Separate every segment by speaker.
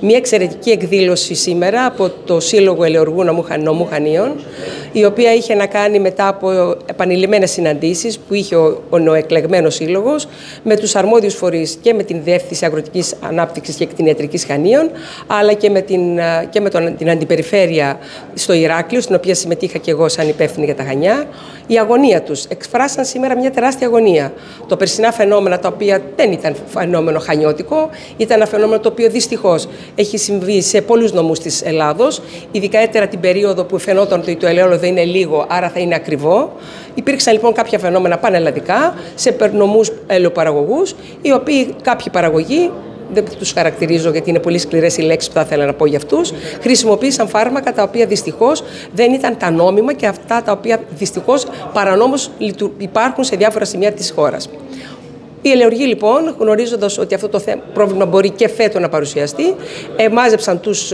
Speaker 1: Μια εξαιρετική εκδήλωση σήμερα από το Σύλλογο Ελεοργού Νομού Χανίων, η οποία είχε να κάνει μετά από επανειλημμένες συναντήσεις που είχε ο, ο νοεκλεγμένος σύλλογος με τους αρμόδιους φορείς και με την Διεύθυνση Αγροτικής Ανάπτυξης και Κτηνιατρικής Χανίων, αλλά και με, την, και με τον, την Αντιπεριφέρεια στο Ηράκλειο, στην οποία συμμετείχα και εγώ σαν υπεύθυνη για τα Χανιά. Η αγωνία τους εκφράσαν σήμερα μια τεράστια αγωνία. Το περσινά φαινόμενα, τα οποία δεν ήταν φαινόμενο χανιώτικο, ήταν ένα φαινόμενο το οποίο δυστυχώς έχει συμβεί σε πολλούς νομούς της Ελλάδος, ειδικά την περίοδο που φαινόταν ότι το ελαιόλαδο είναι λίγο, άρα θα είναι ακριβό. Υπήρξαν λοιπόν κάποια φαινόμενα πανελλαδικά σε νομού ελαιοπαραγωγούς, οι οποίοι κάποιοι παραγωγοί δεν τους χαρακτηρίζω γιατί είναι πολύ σκληρές οι λέξεις που θα ήθελα να πω για αυτούς. Χρησιμοποίησαν φάρμακα τα οποία δυστυχώς δεν ήταν τα νόμιμα και αυτά τα οποία δυστυχώς παρανόμως υπάρχουν σε διάφορα σημεία της χώρας. Οι ελεοργοί λοιπόν, γνωρίζοντας ότι αυτό το πρόβλημα μπορεί και φέτο να παρουσιαστεί, ε, μάζεψαν τους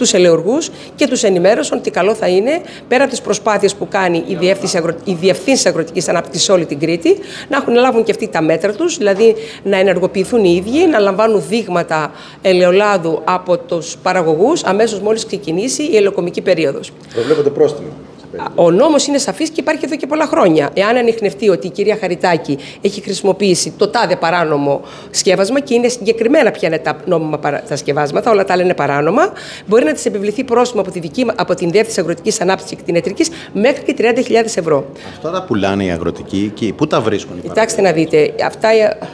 Speaker 1: τους ελεοργούς και τους ενημέρωσαν ότι καλό θα είναι πέρα από τις προσπάθειες που κάνει η Διεύθυνση, Αγρο... η Διευθύνση Αγροτικής Ανάπτυξης σε όλη την Κρήτη, να έχουν λάβουν και αυτοί τα μέτρα τους, δηλαδή να ενεργοποιηθούν οι ίδιοι, να λαμβάνουν δείγματα ελαιολάδου από τους παραγωγούς αμέσως μόλις ξεκινήσει η ελαιοκομική περίοδος.
Speaker 2: Προβλέπετε πρόστιμο.
Speaker 1: Ο νόμος είναι σαφής και υπάρχει εδώ και πολλά χρόνια. Εάν ανοιχνευτεί ότι η κυρία Χαριτάκη έχει χρησιμοποιήσει το τάδε παράνομο σκεύασμα και είναι συγκεκριμένα ποια είναι τα νόμιμα τα σκευάσματα, όλα τα άλλα είναι παράνομα, μπορεί να της επιβληθεί πρόστιμο από, τη δική, από την Διεύθυνση Αγροτικής Ανάπτυξης και την Εταιρική μέχρι και 30.000 ευρώ.
Speaker 2: Αυτά τα πουλάνε οι αγροτικοί και πού τα βρίσκουν.
Speaker 1: Κοιτάξτε να δείτε, αυτά,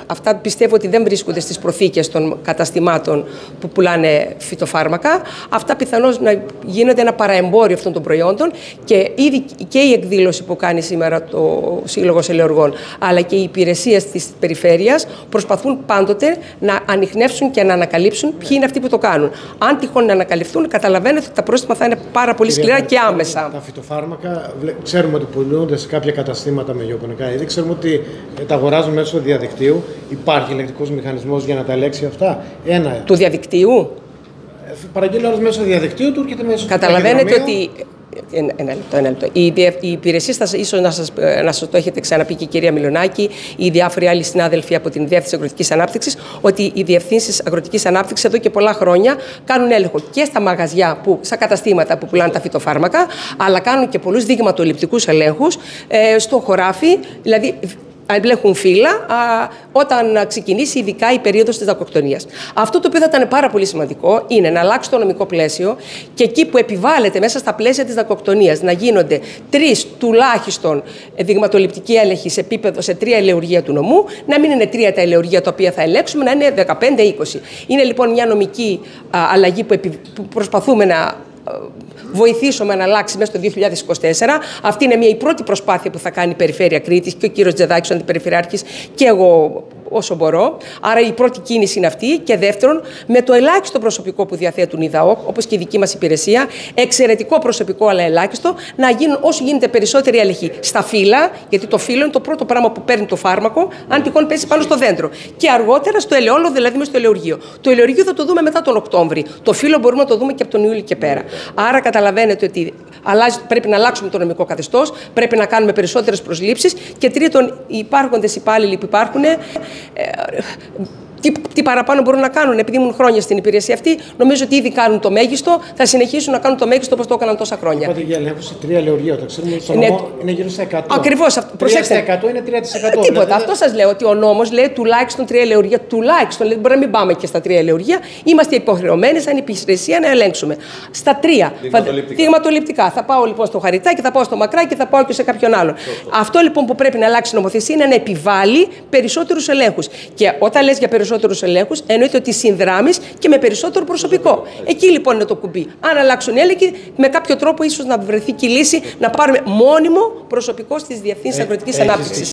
Speaker 1: αυτά πιστεύω ότι δεν βρίσκονται στις προθήκες των καταστημάτων που πουλάνε φυτοφάρμακα. Αυτά πιθανώς να γίνονται ένα παραεμπόριο αυτών των προϊόντων και ήδη και η εκδήλωση που κάνει σήμερα το Σύλλογο Ελεοργών, αλλά και οι υπηρεσίες της περιφέρειας προσπαθούν πάντοτε να ανοιχνεύσουν και να ανακαλύψουν ποιοι είναι αυτοί που το κάνουν. Αν τυχόν να ανακαλυφθούν, καταλαβαίνετε ότι τα πρόστιμα θα είναι πάρα πολύ σκληρά και άμεσα.
Speaker 3: Τα φυτοφάρμακα ξέρουμε ότι πουλούνται σε κάποια καταστήματα με γεωπονικά είδη. Ξέρουμε ότι τα αγοράζουν μέσω διαδικτύου. Υπάρχει ελεκτικός μηχανισμός για να τα ελέγξει αυτά.
Speaker 1: Ένα. Του διαδικτύου;
Speaker 3: Ε, παραγγέλνει όλος μέσω διαδικτύου του, έρχεται μέσω
Speaker 1: Καταλαβαίνετε ότι ένα λεπτό, ένα λεπτό. Οι, οι υπηρεσίε, ίσως να σας να σας το έχετε ξαναπεί και η κυρία Μιλονάκη, ή οι διάφοροι άλλοι συνάδελφοι από την Διεύθυνση Αγροτικής Ανάπτυξης, ότι οι διευθύνσεις Αγροτικής Ανάπτυξης εδώ και πολλά χρόνια κάνουν έλεγχο και στα μαγαζιά, που, στα καταστήματα που πουλάνε τα φυτοφάρμακα, αλλά κάνουν και πολλούς δείγματοληπτικούς ελέγχους ε, στο χωράφι, δηλαδή εμπλέκουν φύλλα α, όταν ξεκινήσει ειδικά η περίοδος της δακοκτονία. Αυτό το οποίο θα ήταν πάρα πολύ σημαντικό είναι να αλλάξει το νομικό πλαίσιο και εκεί που επιβάλλεται μέσα στα πλαίσια της δακοκτονία να γίνονται τρεις τουλάχιστον δειγματοληπτικοί έλεγχοι σε επίπεδο σε τρία ελεουργία του νομού, να μην είναι τρία τα ελεουργία τα οποία θα ελέγξουμε, να είναι 15-20. Είναι λοιπόν μια νομική α, αλλαγή που, επι, που προσπαθούμε να βοηθήσουμε να αλλάξει μέσα στο 2024. Αυτή είναι μια η πρώτη προσπάθεια που θα κάνει η Περιφέρεια Κρήτης και ο κύριος Τζεδάκης, ο Αντιπεριφερειάρχης και εγώ όσο μπορώ. Άρα η πρώτη κίνηση είναι αυτή. Και δεύτερον, με το ελάχιστο προσωπικό που διαθέτουν οι ΔΑΟΚ, όπως και η δική μας υπηρεσία, εξαιρετικό προσωπικό αλλά ελάχιστο, να γίνουν όσο γίνεται περισσότερη έλεγχη στα φύλλα, γιατί το φύλλο είναι το πρώτο πράγμα που παίρνει το φάρμακο, αν τυχόν πέσει πάνω στο δέντρο. Και αργότερα στο ελαιόλο, δηλαδή μες στο ελαιοργείο. Το ελαιοργείο θα το δούμε μετά τον Οκτώβρη. Το φύλλο μπορούμε να το δούμε και από τον Ιούλιο και πέρα. Άρα καταλαβαίνετε ότι αλλάζει, πρέπει να αλλάξουμε το νομικό καθεστώς, πρέπει να κάνουμε περισσότερες προσλήψεις και τρίτον, οι υπάρχοντες υπάλληλοι που υπάρχουν और τι, τι παραπάνω μπορούν να κάνουν, επειδή ήμουν χρόνια στην υπηρεσία αυτή. Νομίζω ότι ήδη κάνουν το μέγιστο, θα συνεχίσουν να κάνουν το μέγιστο όπως το έκαναν τόσα χρόνια.
Speaker 3: Οπότε για ελέγχου σε τρία λεωργία, το ξέρουμε ότι ναι, είναι γύρω στα 100.
Speaker 1: Ακριβώς.
Speaker 3: Προσέξτε. 100 είναι 3%. Ε,
Speaker 1: τίποτα. Δηλαδή... Αυτό σας λέω ότι ο νόμος λέει τουλάχιστον τρία λεωργία. Τουλάχιστον. Δηλαδή μπορεί να μην πάμε και στα τρία λεωργία. Είμαστε υποχρεωμένοι σαν υπηρεσία να ελέγξουμε. Στα τρία. Δειγματοληπτικά. Θα πάω λοιπόν στο Χαριτάκι, θα πάω στο Μακράκι, θα πάω και σε κάποιον άλλον. Αυτό λοιπόν που πρέπει να αλλάξει η νομοθεσία είναι να επιβάλλει περισσότερους ελέγχους. Και όταν λες για περισσότερους ελέγχους, εννοείται ότι συνδράμεις και με περισσότερο προσωπικό. Εκεί λοιπόν είναι το κουμπί. Αν αλλάξουν οι έλεγχοι, με κάποιο τρόπο ίσως να βρεθεί και η λύση να πάρουμε μόνιμο προσωπικό στις διευθύνσει αγροτικής ανάπτυξης.